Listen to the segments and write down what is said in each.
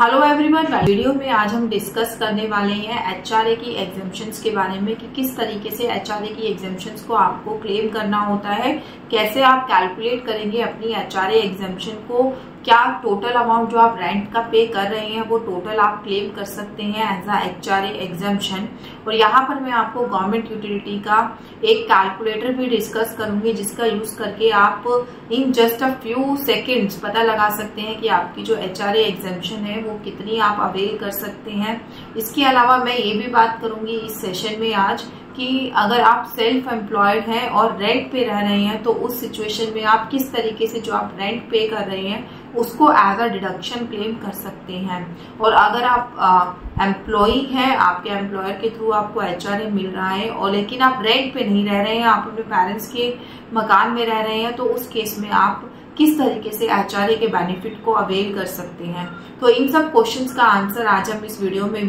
Hello everyone video में आज हम डिस्कस करने वाले हैं एचआरए की एग्जामेशंस के बारे में कि किस तरीके से एचआरए की एग्जामेशंस को आपको क्लेम करना होता है, कैसे आप कैलकुलेट करेंगे अपनी एचआरए आर को क्या टोटल अमाउंट जो आप रेंट का पे कर रहे हैं, वो टोटल आप क्लेम कर सकते हैं as a H R exemption और यहाँ पर मैं आपको गवर्नमेंट यूटिलिटी का एक कैलकुलेटर भी डिस्कस करूँगी, जिसका यूज़ करके आप in just a few seconds पता लगा सकते हैं कि आपकी जो एच आर एग्जामेशन है, वो कितनी आप अवेल कर सकते हैं। इसके अलावा मैं ये भी बात करूँगी इस सेशन में आज कि अगर आप सेल्फ एम्प्लॉयड हैं और रेंट पे रह रहे हैं तो उस सिचुएशन में आप किस तरीके से जो आप रेंट पे कर रहे हैं उसको एज अ डिडक्शन क्लेम कर सकते हैं। और अगर आप एम्प्लॉय हैं, आपके एम्प्लॉयर के थ्रू आपको एचआरए मिल रहा है, और लेकिन आप रेंट पे नहीं रह रहे हैं, आप अपने पेरेंट्स के मकान में रह रहे हैं तो उस केस में आप किस तरीके से एचआरए के बेनिफिट को अवेल कर सकते हैं। तो इन सब क्वेश्चंस का आंसर आज हम इस वीडियो में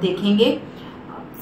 देखेंगे।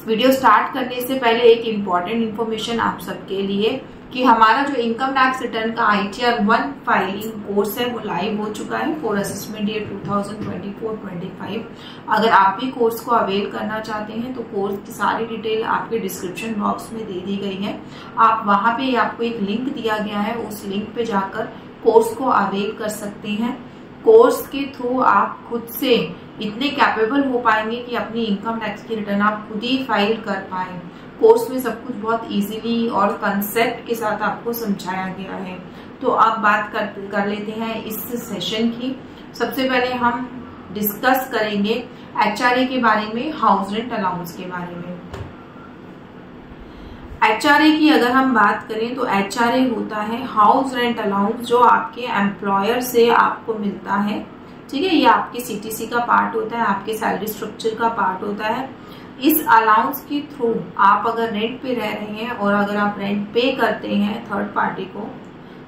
वीडियो स्टार्ट करने से पहले एक इंपॉर्टेंट इन्फॉर्मेशन आप सबके लिए कि हमारा जो इनकम टैक्स रिटर्न का I T R one filing course है, वो लाइव हो चुका है फॉर असेसमेंट ईयर 2024-25 अगर आप भी कोर्स को अवेल करना चाहते हैं तो कोर्स की सारी डिटेल आपके डिस्क्रिप्शन बॉक्स में दे दी गई है। आप वहाँ पे आपको एक लिंक दिया गया है, उस लिंक पे जाकर कोर्स को अवेल कर सकते हैं। कोर्स के थ्रू आप खुद से इतने कैपेबल हो पाएँगे कि अपनी इनकम टैक्स की रिटर्न आप खुद ही फ़ाइल कर पाए। कोर्स में सब कुछ बहुत इजीली और कंसेप्ट के साथ आपको समझाया गया है। तो आप बात कर, कर लेते हैं इस सेशन की। सबसे पहले हम डिस्कस करेंगे एचआरए के बारे में हाउस रेंट अलाउंस के बारे में। एचआरए की अगर हम बात करें तो एचआरए होता है हाउस रेंट अलाउंस जो आपके एम्प्लॉयर से आपको मिलता है। ठीक है ये आपके सीटीसी का पार्ट होता है आपके सैलरी स्ट्रक्चर का पार्ट होता है। इस अलाउंस के थ्रू आप अगर रेंट पे रह रहे हैं और अगर आप रेंट पे करते हैं थर्ड पार्टी को,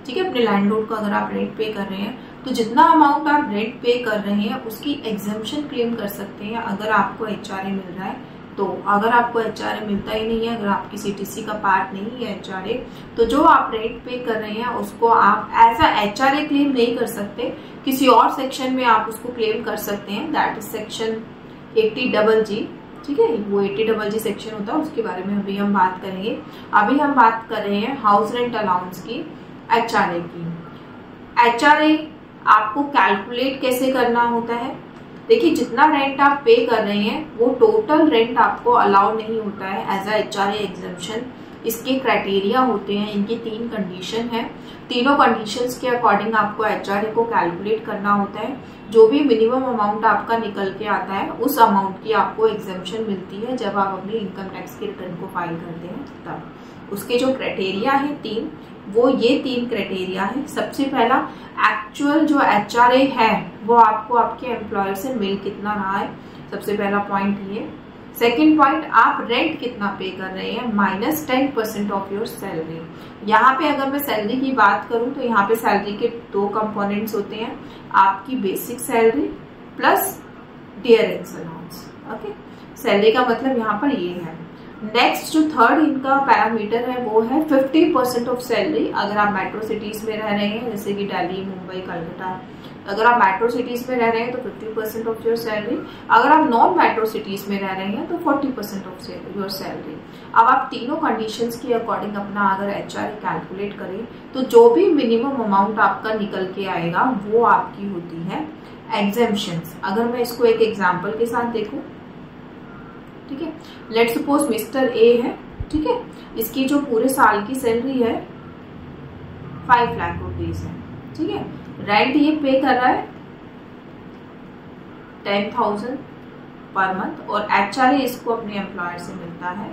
ठीक है, अपने लैंडलोड को अगर आप रेंट पे कर रहे हैं तो जितना अमाउंट आप रेंट पे कर रहे हैं, उसकी एग्जामेशन क्लेम कर सकते हैं अगर आपको एच मिल रहा है। तो अगर आपको एच मिलता ही नहीं है, अगर आपकी सीटीसी का पार्ट नहीं है एचआरए तो जो आप रेंट पे कर रहे हैं, उसको आप एज अ एच क्लेम नहीं कर सकते। किसी और सेक्शन में आप उसको क्लेम कर सकते हैं that is section eighty double G ठीक है? वो एटी डबल जी सेक्शन होता है, उसके बारे में अभी हम बात करेंगे। अभी हम बात कर रहे हैं हाउस रेंट अलाउंस की एचआरए की। एचआरए आपको कैलकुलेट कैसे करना होता है? देखिए, जितना रेंट आप पे कर रहे हैं, वो टोटल रेंट आपको अलाउ नहीं होता है एज अ एच आर इसके क्राइटेरिया होते हैं, इनकी तीन कंडीशन है। तीनों कंडीशंस के अकॉर्डिंग आपको एचआरए को कैलकुलेट करना होता है। जो भी मिनिमम अमाउंट आपका निकल के आता है, उस अमाउंट की आपको एग्जामेशन मिलती है जब आप अपनी इनकम टैक्स के रिटर्न को फ़ाइल करते हैं, तब। उसके जो क्राइटेरिया है तीन, वो ये तीन क्राइटेरिया है। सबसे पहला एक्चुअल जो एचआरए है, वो आपको आपके एम्प्लॉयर से मिल कितना रहा है? सबसे पहला पॉइंट ये। सेकेंड पॉइंट आप रेंट कितना पे कर रहे हैं? Minus ten percent of your salary यहाँ पे अगर मैं सैलरी की बात करूँ तो यहाँ पे सैलरी के दो कंपोनेंट्स होते हैं। आपकी basic salary plus dearness allowance okay salary का मतलब यहाँ पर ये है। नेक्स्ट जो थर्ड इनका पैरामीटर है, वो है 50 परसेंट ऑफ़ सैलरी अगर आप मेट्रो सिटीज़ में रह रहे हैं, जैसे कि दिल्ली मुंबई कलकत्ता अगर आप मेट्रो सिटीज़ में रह रहे हैं तो 50 परसेंट ऑफ़ योर सैलरी अगर आप नॉन मेट्रो सिटीज़ में रह रहे हैं तो 40 परसेंट ऑफ़ योर सैलरी अब आप तीनों कंडीशंस के अकॉर्डिंग अपना अगर एच कैलकुलेट करें तो जो भी मिनिमम अमाउंट आपका निकल के आएगा, वो आपकी होती है एग्जेम्पन अगर मैं इसको एक एग्ज़ाम्पल के साथ देखूँ, ठीक है? लेट सपोज़ मिस्टर ए है, ठीक है? इसकी जो पूरे साल की सैलरी है फाइव लाख रुपीज़ है, ठीक है? रेंट ये पे कर रहा है टेन थाउज़ेंड पर मंथ और एच आर इसको अपने एम्प्लॉयर से मिलता है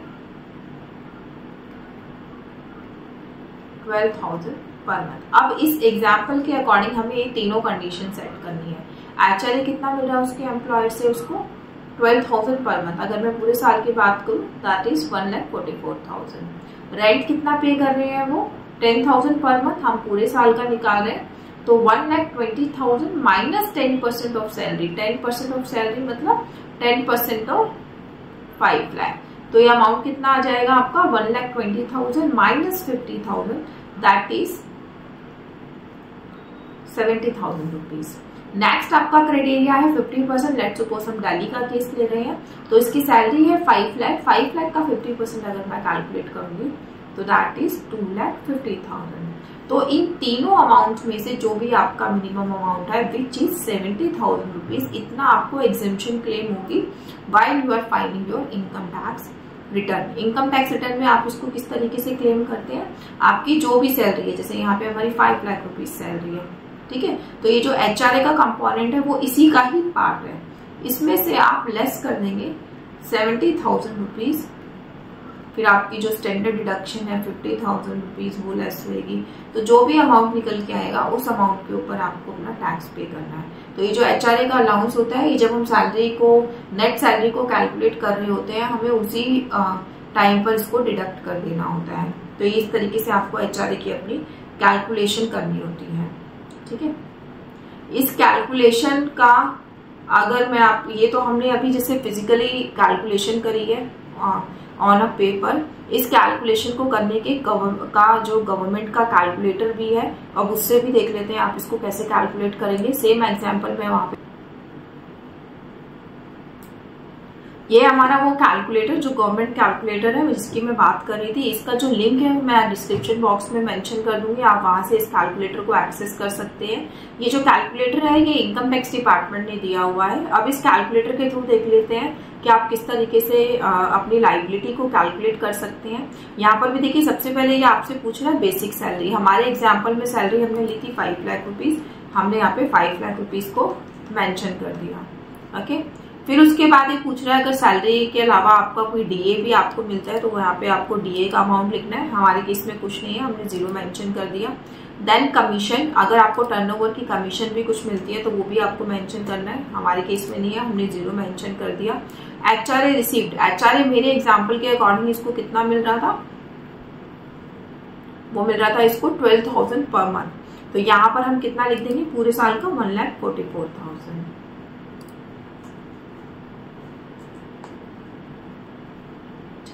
ट्वेल्व थाउज़ेंड पर मंथ अब इस एग्ज़ाम्पल के अकॉर्डिंग हमें ये तीनों कंडीशन सेट करनी है। एच कितना मिल रहा है उसके एम्प्लॉयर से उसको? ट्वेल्व थाउज़ेंड पर मंथ अगर मैं पूरे साल की बात करूँ that is one lakh forty four thousand rent कितना पे कर रहे हैं वो? टेन थाउज़ेंड पर मंथ हम पूरे साल का निकाल रहे हैं। तो one lakh twenty thousand minus ten percent of salary ten percent of salary मतलब ten percent of five lakh तो ये अमाउंट कितना आ जाएगा आपका? One lakh twenty thousand minus fifty thousand that is seventy thousand rupees next आपका criteria है fifty percent let suppose हम दिल्ली का केस ले रहे हैं। तो इसकी सैलरी है फाइव लैख फाइव लैख का फिफ्टी परसेंट अगर मैं कैलकुलेट करूँगी तो that is two lakh fifty thousand तो इन तीनों अमाउंट में से जो भी आपका मिनिमम अमाउंट है which is seventy thousand rupees इतना आपको एग्जेम्पन क्लेम होगी while you are filing your income tax return income tax return में आप उसको किस तरीके से क्लेम करते हैं? आपकी जो भी सैलरी है, जैसे यहाँ पे हमारी फाइव लाख रुपीज़ सैलरी है, ठीक है? तो ये जो एच का कंपोनेंट है, वो इसी का ही पार्ट है। इसमें से आप लेस कर देंगे सेवेंटी थाउज़ेंड रुपीज़ फिर आपकी जो स्टैंडर्ड डिडक्शन है फिफ्टी थाउज़ेंड रुपीज़ वो लेस होगी तो जो भी अमाउंट निकल के आएगा, उस अमाउंट के ऊपर आपको अपना टैक्स पे करना है। तो ये जो एचआरए का अलाउंस होता है, ये जब हम सैलरी को नेट सैलरी को कैलकुलेट कर रहे होते हैं, हमें उसी टाइम पर इसको डिडक्ट कर देना होता है। तो ये इस तरीके से आपको एचआरए की अपनी कैलकुलेशन करनी होती है। ठीक है? इस कैलकुलेशन का अगर मैं आप, ये तो हमने अभी जैसे फिजिकली कैलकुलेशन करी है ऑन अ पेपर इस कैलकुलेशन को करने के का जो गवर्नमेंट का कैलकुलेटर भी है, अब उससे भी देख लेते हैं आप इसको कैसे कैलकुलेट करेंगे। सेम एग्ज़ाम्पल मैं वहाँ पे ये हमारा वो कैलकुलेटर जो गवर्नमेंट कैलकुलेटर है जिसकी मैं बात कर रही थी। इसका जो लिंक है, मैं डिस्क्रिप्शन बॉक्स में मेंशन कर दूँगी। आप वहाँ से इस कैलकुलेटर को एक्सेस कर सकते हैं। ये जो कैलकुलेटर है, ये इनकम टैक्स डिपार्टमेंट ने दिया हुआ है। अब इस कैलकुलेटर के थ्रू देख लेते हैं कि आप किस तरीके से अपनी लाइबिलिटी को कैलकुलेट कर सकते हैं। यहाँ पर भी देखिए, सबसे पहले ये आपसे पूछ रहा है बेसिक सैलरी हमारे एग्ज़ाम्पल में सैलरी हमने ली थी फाइव लाख रुपीज़ हमने यहाँ पे फाइव लाख रुपीज़ को मैंशन कर दिया। ओके फिर उसके बाद ये पूछ रहा है, अगर सैलरी के अलावा आपका कोई डीए भी आपको मिलता है तो यहाँ पे आपको डीए का अमाउंट लिखना है। हमारे केस में कुछ नहीं है, हमने ज़ीरो मेंशन कर दिया। देन कमीशन अगर आपको टर्नओवर की कमीशन भी कुछ मिलती है तो वो भी आपको मेंशन करना है। हमारे केस में नहीं है, हमने ज़ीरो मेंशन कर दिया। एच आर ए रिसीव्ड मेरे एग्ज़ाम्पल के अकॉर्डिंग इसको कितना मिल रहा था? वो मिल रहा था इसको ट्वेल्व थाउज़ेंड पर मंथ तो यहाँ पर हम कितना लिख देंगे? पूरे साल का one lakh forty four thousand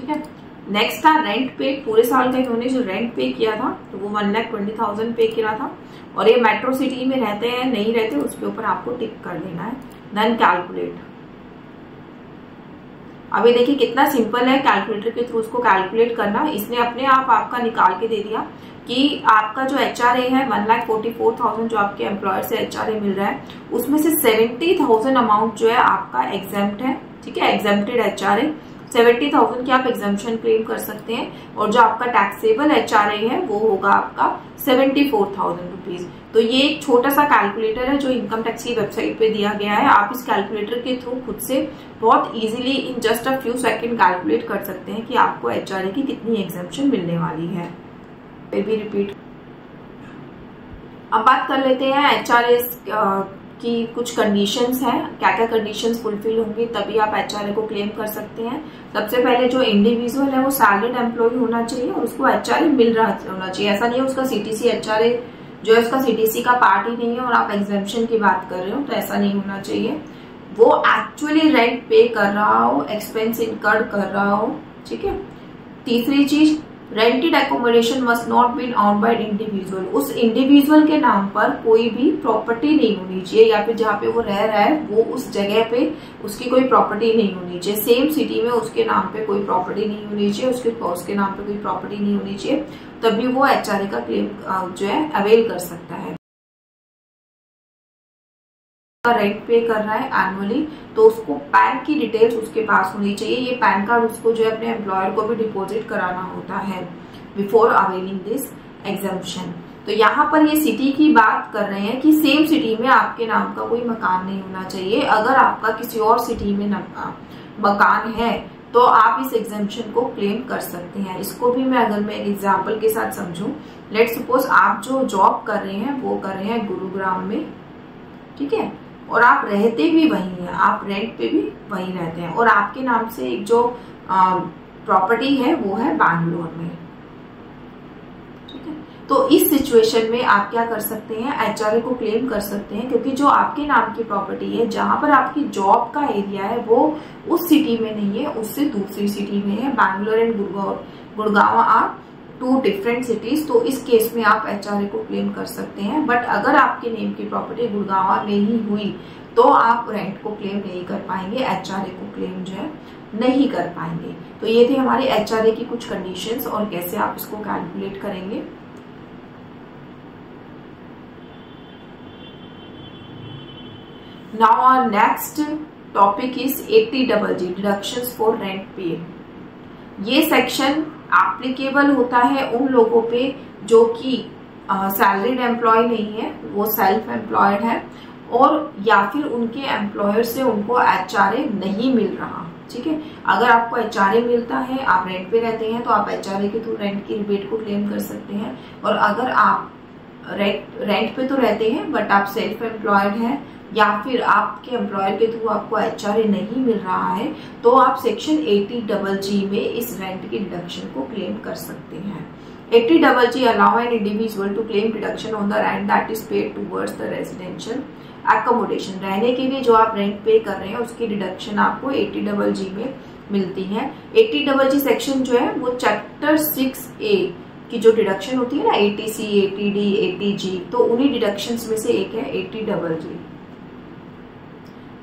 ठीक है? नेक्स्ट था रेंट पे पूरे साल का इन्होंने जो रेंट पे किया था तो वो वन लाख ट्वेंटी थाउज़ेंड पे किया था। और ये मेट्रो सिटी में रहते हैं, नहीं रहते, उसके ऊपर आपको टिक कर देना है। देन कैलकुलेट अभी देखिए कितना सिंपल है कैलकुलेटर के थ्रू उसको कैलकुलेट करना। इसने अपने आप आपका निकाल के दे दिया कि आपका जो एच है one lakh forty four thousand जो आपके एम्प्लॉयर से एच मिल रहा है, उसमें से सेवेंटी थाउज़ेंड अमाउंट जो है आपका एग्जाम्प्ट है। ठीक है? एग्जाम्प्टेड एच सेवेंटी थाउज़ेंड की आप एग्जामेशन क्लेम कर सकते हैं और जो आपका टैक्सेबल एच है, वो होगा आपका सेवेंटी फोर थाउज़ेंड रुपीज़ तो ये एक छोटा सा कैलकुलेटर है जो इनकम टैक्स की वेबसाइट पे दिया गया है। आप इस कैलकुलेटर के थ्रू खुद से बहुत easily in just a few second calculate कर सकते हैं कि आपको एच की कितनी एग्जामेशन मिलने वाली है। फिर भी रिपीट अब बात कर लेते हैं एचआरएस की कुछ कंडीशंस हैं क्या क्या कंडीशंस फुलफिल होंगी, तभी आप एचआरए को क्लेम कर सकते हैं। सबसे पहले जो इंडिविजुअल है, वो सैलरीड एम्प्लॉय होना चाहिए और उसको एच मिल रहा होना चाहिए। ऐसा नहीं है उसका सीटीसी एचआरए जो है उसका सीटीसी का पार्ट ही नहीं है और आप एग्जामेशन की बात कर रहे हो तो ऐसा नहीं होना चाहिए। वो एक्चुअली रेंट पे कर रहा हो एक्सपेंस इनकर्ड कर रहा हो, ठीक है? तीसरी चीज़ rented accommodation must not been owned by individual उस इंडिविजुअल के नाम पर कोई भी प्रॉपर्टी नहीं होनी चाहिए। या फिर जहाँ पे वो रह रहा है, वो उस जगह पे उसकी कोई प्रॉपर्टी नहीं होनी चाहिए। सेम सिटी में उसके नाम पे कोई प्रॉपर्टी नहीं होनी चाहिए, उसके उसके नाम पे कोई प्रॉपर्टी नहीं होनी चाहिए। तभी वो एच का क्लेम जो है अवेल कर सकता है। रेंट पे कर रहा है एनुअली तो उसको पैन की डिटेल्स उसके पास होनी चाहिए। ये पैन कार्ड उसको जो है अपने एम्प्लॉयर को भी डिपॉजिट कराना होता है बिफोर अवेलिंग दिस एग्जामेशन तो यहाँ पर ये सिटी की बात कर रहे हैं कि सेम सिटी में आपके नाम का कोई मकान नहीं होना चाहिए। अगर आपका किसी और सिटी में मकान है तो आप इस एग्जामेशन को क्लेम कर सकते हैं। इसको भी मैं अगर मैं एग्ज़ाम्पल के साथ समझू लेट सपोज़ आप जो जॉब कर रहे हैं, वो कर रहे हैं गुरुग्राम में, ठीक है? और आप रहते भी वहीं हैं, आप रेंट पे भी वहीं रहते हैं। और आपके नाम से एक जो प्रॉपर्टी है, वो है बैंगलोर में। तो इस सिचुएशन में आप क्या कर सकते हैं एच को क्लेम कर सकते हैं, क्योंकि जो आपके नाम की प्रॉपर्टी है, जहाँ पर आपकी जॉब का एरिया है, वो उस सिटी में नहीं है, उससे दूसरी सिटी में है Bangalore and Gurgaon Gurgaon are two different cities तो इस केस में आप एचआरए को क्लेम कर सकते हैं। बट अगर आपके नेम की प्रॉपर्टी गुड़गावा में ही हुई तो आप रेंट को क्लेम नहीं कर पाएँगे एचआरए को क्लेम जो है, नहीं कर पाएँगे। तो ये थे हमारे एचआरए की कुछ कंडीशंस और कैसे आप इसको कैलकुलेट करेंगे। Now our next topic is eighty double G deduction for rent pay ये सेक्शन एप्लीकेबल होता है उन लोगों पे जो कि सैलरीड एम्प्लॉय नहीं है, वो सेल्फ एम्प्लॉयड है, और या फिर उनके एम्प्लॉयर से उनको एचआरए नहीं मिल रहा, ठीक है? अगर आपको एचआरए मिलता है, आप रेंट पे रहते हैं तो आप एचआरए के थ्रू रेंट की रिबेट को क्लेम कर सकते हैं, और अगर आप रेंट रेंट पे तो रहते हैं बट आप सेल्फ एम्प्लॉयड हैं या फिर आपके एम्प्लॉयर के थ्रू आपको एचआरए नहीं मिल रहा है तो आप सेक्शन एटी डबल जी में इस रेंट की डिडक्शन को क्लेम कर सकते हैं। 80 double G allow an individual to claim deduction on the rent that is paid towards the residential accommodation रहने के लिए जो आप रेंट पे कर रहे हैं, उसकी डिडक्शन आपको 80 डबल जी में मिलती है। 80 डबल जी सेक्शन जो है, वो चैप्टर सिक्स ए की जो डिडक्शन होती है ना एटीसी एटीडी एटीजी तो उन्हीं डिडक्शन में से एक है एटी डबल जी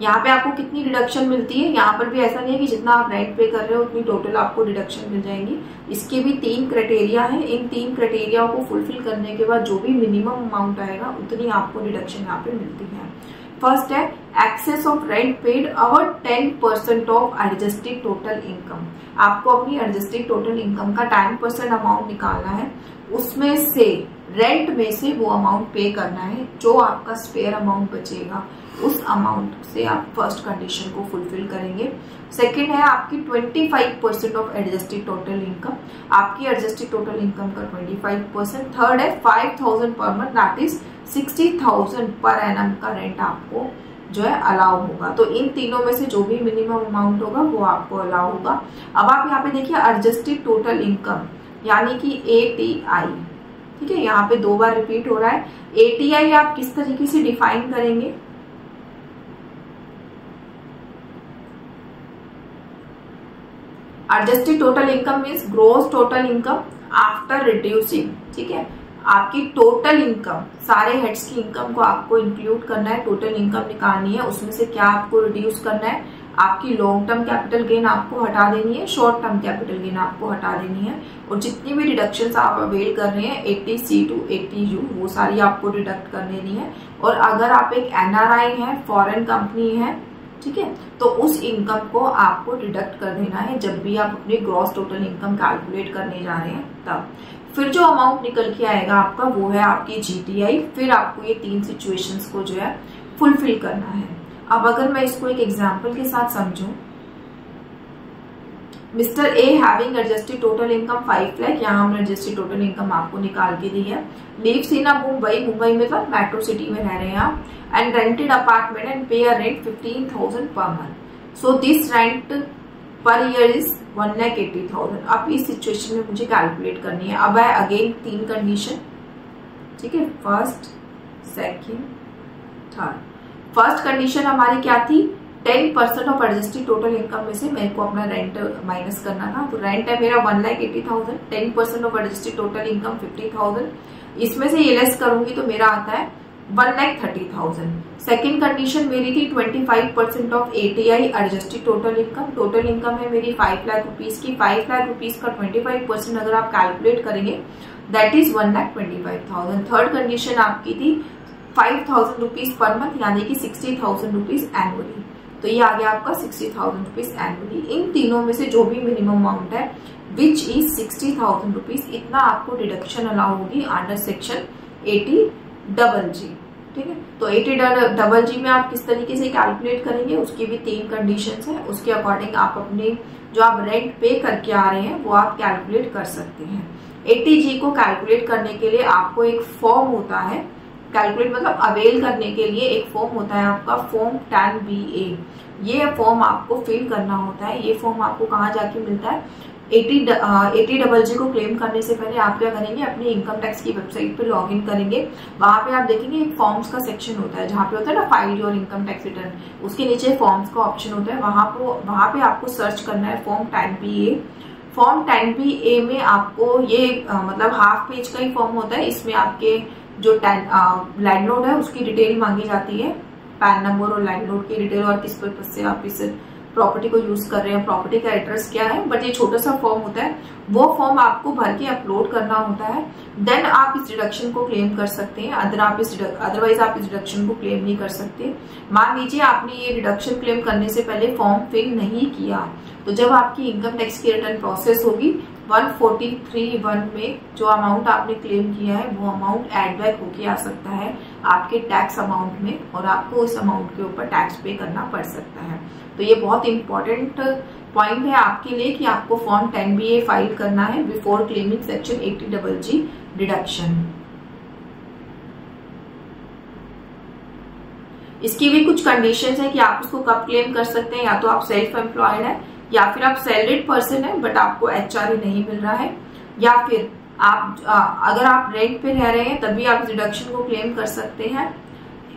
यहाँ पे आपको कितनी डिडक्शन मिलती है? यहाँ पर भी ऐसा नहीं है कि जितना आप रेंट पे कर रहे हो, उतनी टोटल आपको डिडक्शन मिल जाएँगी। इसके भी तीन क्राइटेरिया है। इन तीन क्राइटेरिया को फुलफिल करने के बाद जो भी मिनिमम अमाउंट आएगा, उतनी आपको डिडक्शन यहाँ पे मिलती है। फ़र्स्ट है excess of rent paid over ten percent of adjusted total income आपको अपनी एडजस्टेड टोटल इनकम का टेन परसेंट अमाउंट निकालना है। उसमें से रेंट में से वो अमाउंट पे करना है, जो आपका स्पेयर अमाउंट बचेगा। उस अमाउंट से आप फ़र्स्ट कंडीशन को फुलफिल करेंगे। सेकेंड है आपकी 25 percent of adjusted total income आपकी एडजस्टेड टोटल इनकम का 25 परसेंट थर्ड है 5000 per month that is 60000 per annum का रेंट आपको जो है अलाउ होगा। तो इन तीनों में से जो भी मिनिमम अमाउंट होगा, वो आपको अलाउ होगा। अब आप यहाँ पे देखिए एडजस्टेड टोटल इनकम यानी कि ए टी आई ठीक है, यहाँ पे दो बार रिपीट हो रहा है। ए टी आई आप किस तरीके से डिफाइन करेंगे? Adjusted total income means gross total income after reducing ठीक है? आपकी टोटल इनकम सारे हेड्स की इनकम को आपको इंक्लूड करना है टोटल इनकम निकालनी है, उसमें से क्या आपको रिड्यूस करना है? आपकी लॉन्ग टर्म कैपिटल गेन आपको हटा देनी है शॉर्ट टर्म कैपिटल गेन आपको हटा देनी है। और जितनी भी डिडक्शन आप अवेल कर रहे हैं eighty C to eighty U वो सारी आपको डिडक्ट कर देनी है। और अगर आप एक एनआरआई है फॉरेन कंपनी है ठीक है? तो उस इनकम को आपको डिडक्ट कर देना है जब भी आप अपने ग्रॉस टोटल इनकम कैलकुलेट करने जा रहे हैं, तब। फिर जो अमाउंट निकल के आएगा आपका, वो है आपकी जीटीआई फिर आपको ये तीन सिचुएशंस को जो है फुलफिल करना है। अब अगर मैं इसको एक एग्ज़ाम्पल के साथ समझू mister A having adjusted total income five lakh, यहाँ हमने एडजस्टेड टोटल इनकम आपको निकाल के दी है। लीव इन मुंबई मुंबई में मतलब मेट्रो सिटी में रह रहे हैं आप and rented apartment and pay a rent fifteen thousand per month so this rent per year is one lakh eighty thousand अब इस सिचुएशन में मुझे कैलकुलेट करनी है। अब है अगेन तीन कंडीशन ठीक है? First second third first condition हमारी क्या थी? Ten percent of adjusted total income में से मेरे को अपना रेंट माइनस करना था। तो रेंट है मेरा one lakh eighty thousand ten percent of adjusted total income fifty thousand इसमें से ये लेस करूँगी तो मेरा आता है one lakh thirty thousand second condition मेरी थी twenty five percent of ATI adjusted total income total income है मेरी फाइव लाख रुपीज़ की। फाइव लाख रुपीज़ का ट्वेंटी फाइव परसेंट अगर आप कैलकुलेट करेंगे that is one lakh twenty five thousand third condition आपकी थी five thousand rupees per month यानी कि सिक्सटी थाउज़ेंड रुपीज़ एनुअली तो ये आ गया आपका सिक्सटी थाउज़ेंड रुपीज़ एनुअली इन तीनों में से जो भी मिनिमम अमाउंट है which is sixty thousand rupees इतना आपको डिडक्शन अलाउ होगी under section eighty double G ठीक है? तो एटी डबल जी में आप किस तरीके से कैलकुलेट करेंगे? उसकी भी तीन कंडीशन है। उसके अकॉर्डिंग आप अपने जो आप रेंट पे करके आ रहे हैं, वो आप कैलकुलेट कर सकते हैं। एटी जी को कैलकुलेट करने के लिए आपको एक फॉर्म होता है कैलकुलेट मतलब अवेल करने के लिए एक फॉर्म होता है आपका फॉर्म टेन बी ए ये फॉर्म आपको फिल करना होता है। ये फॉर्म आपको कहाँ जाके मिलता है? एटी एटी डबल जी को क्लेम करने से पहले आप क्या करेंगे? अपने इनकम टैक्स की वेबसाइट पे लॉग इन करेंगे। वहाँ पे आप देखेंगे एक फॉर्म्स का सेक्शन होता है जहाँ पे होता है ना file your income tax return उसके नीचे फॉर्म्स का ऑप्शन होता है। वहाँ को वहाँ पे आपको सर्च करना है form ten B A form ten B A में आपको ये आ, मतलब हाफ़ पेज का ही फॉर्म होता है। इसमें आपके जो लैंडलोड है, उसकी डिटेल मांगी जाती है। पैन नंबर और लैंडलोड की डिटेल और किस पर्पज से आप इस प्रॉपर्टी को यूज़ कर रहे हैं प्रॉपर्टी का एड्रेस क्या है। बट ये छोटा सा फॉर्म होता है। वो फॉर्म आपको भर के अपलोड करना होता है। देन आप इस डिडक्शन को क्लेम कर सकते हैं। अदर आप इस अदरवाइज़ आप इस डिडक्शन को क्लेम नहीं कर सकते। मान लीजिए आपने ये डिडक्शन क्लेम करने से पहले फॉर्म फिल नहीं किया। तो जब आपकी इनकम टैक्स की रिटर्न प्रोसेस होगी 143.1 में जो अमाउंट आपने क्लेम किया है, वो अमाउंट एड बैक होके आ सकता है आपके टैक्स अमाउंट में और आपको उस अमाउंट के ऊपर टैक्स पे करना पड़ सकता है। तो ये बहुत इंपॉर्टेंट पॉइंट है आपके लिए कि आपको form ten B A file करना है before claiming section eighty double G deduction इसकी भी कुछ कंडीशंस है कि आप उसको कब क्लेम कर सकते हैं, या तो आप सेल्फ एम्प्लॉयड है या फिर आप सैलरीड पर्सन है बट आपको एच नहीं मिल रहा है या फिर आप अगर आप रेंट पे रह रहे हैं तभी आप डिडक्शन को क्लेम कर सकते हैं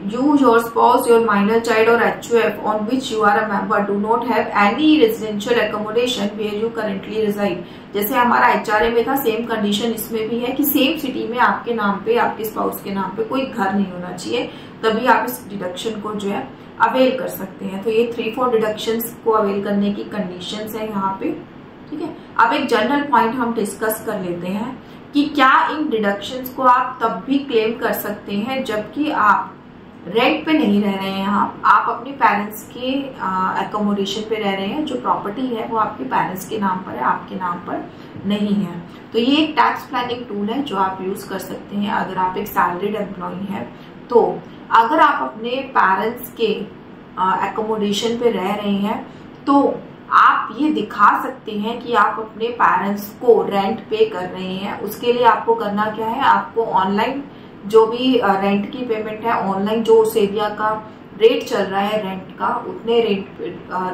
you, your spouse, your minor child or HUF on which you are a member do not have any residential accommodation where you currently reside. जैसे हमारा एचआरए में था सेम कंडीशन इसमें भी है कि सेम सिटी में आपके नाम पे आपके स्पाउस के नाम पे कोई घर नहीं होना चाहिए तभी आप इस डिडक्शन को जो है अवेल कर सकते हैं। तो ये थ्री फोर डिडक्शन को अवेल करने की कंडीशन है यहाँ पे, ठीक है? अब एक जनरल पॉइंट हम डिस्कस कर लेते हैं कि क्या इन डिडक्शंस को आप तब भी क्लेम कर सकते हैं जबकि आप रेंट पे नहीं रह रहे हैं। आप आप अपने पेरेंट्स के एकोमोडेशन पे रह रहे हैं। जो प्रॉपर्टी है वो आपके पेरेंट्स के नाम पर है, आपके नाम पर नहीं है। तो ये एक टैक्स प्लानिंग टूल है जो आप यूज़ कर सकते हैं अगर आप एक सैलरीड एम्प्लॉय है। तो अगर आप अपने पेरेंट्स के एकोमोडेशन पे रह रहे हैं तो आप ये दिखा सकते हैं कि आप अपने पेरेंट्स को रेंट पे कर रहे हैं। उसके लिए आपको करना क्या है? आपको ऑनलाइन जो भी रेंट की पेमेंट है ऑनलाइन जो उस एरिया का रेट चल रहा है रेंट का, उतने रेट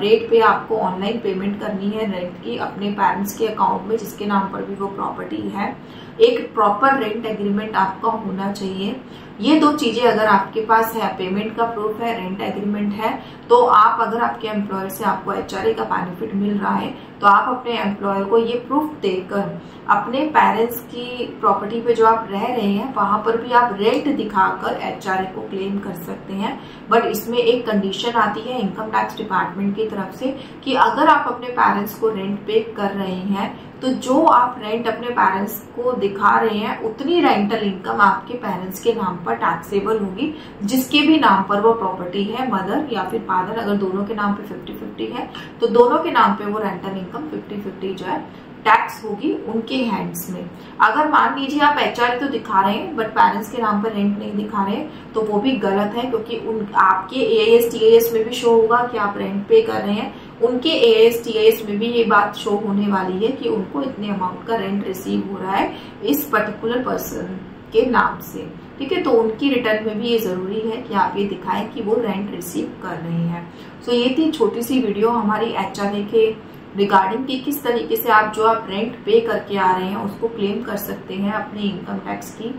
रेट पे आपको ऑनलाइन पेमेंट करनी है रेंट की अपने पेरेंट्स के अकाउंट में, जिसके नाम पर भी वो प्रॉपर्टी है। एक प्रॉपर रेंट एग्रीमेंट आपका होना चाहिए। ये दो चीज़ें अगर आपके पास है पेमेंट का प्रूफ है रेंट एग्रीमेंट है तो आप अगर आपके एम्प्लॉयर से आपको एचआरए का बेनिफिट मिल रहा है तो आप अपने एम्प्लॉयर को ये प्रूफ देकर अपने पेरेंट्स की प्रॉपर्टी पे जो आप रह रहे हैं, वहाँ पर भी आप रेंट दिखाकर एच को क्लेम कर सकते हैं। बट इसमें एक कंडीशन आती है इनकम टैक्स डिपार्टमेंट की तरफ़ से कि अगर आप अपने पेरेंट्स को रेंट पे कर रहे हैं तो जो आप रेंट अपने पेरेंट्स को दिखा रहे हैं, उतनी रेंटल इनकम आपके पेरेंट्स के नाम पर टैक्सेबल होगी, जिसके भी नाम पर वो प्रॉपर्टी है मदर या फिर फादर अगर दोनों के नाम पे फिफ्टी फिफ्टी है तो दोनों के नाम पे वो रेंटल इनकम फिफ्टी फिफ्टी जो है टैक्स होगी उनके हैंड्स में। अगर मान लीजिए आप एच तो दिखा रहे हैं बट पेरेंट्स के नाम पर रेंट नहीं दिखा रहे तो वो भी गलत है क्योंकि उन आपके ए एस में भी शो होगा कि आप रेंट पे कर रहे हैं। उनके ए एस में भी ये बात शो होने वाली है कि उनको इतने अमाउंट का रेंट रिसीव हो रहा है इस पर्टिकुलर पर्सन के नाम से। ठीक है तो उनकी रिटर्न में भी ये ज़रूरी है कि आप ये दिखाएँ कि वो रेंट रिसीव कर रहे हैं। सो so, ये थी छोटी सी वीडियो हमारी एच के रिगार्डिंग कि किस तरीके से आप जो आप रेंट पे करके आ रहे हैं, उसको क्लेम कर सकते हैं अपने इनकम टैक्स की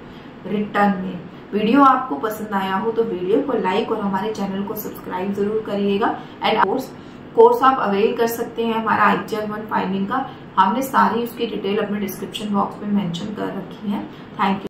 रिटर्न में। वीडियो आपको पसंद आया हो तो वीडियो को लाइक और हमारे चैनल को सब्सक्राइब ज़रूर करिएगा। एंड कोर्स कोर्स आप अवेल कर सकते हैं हमारा आई वन फाइलिंग का। हमने सारी उसकी डिटेल अपने डिस्क्रिप्शन बॉक्स में मेंशन कर रखी है। Thank you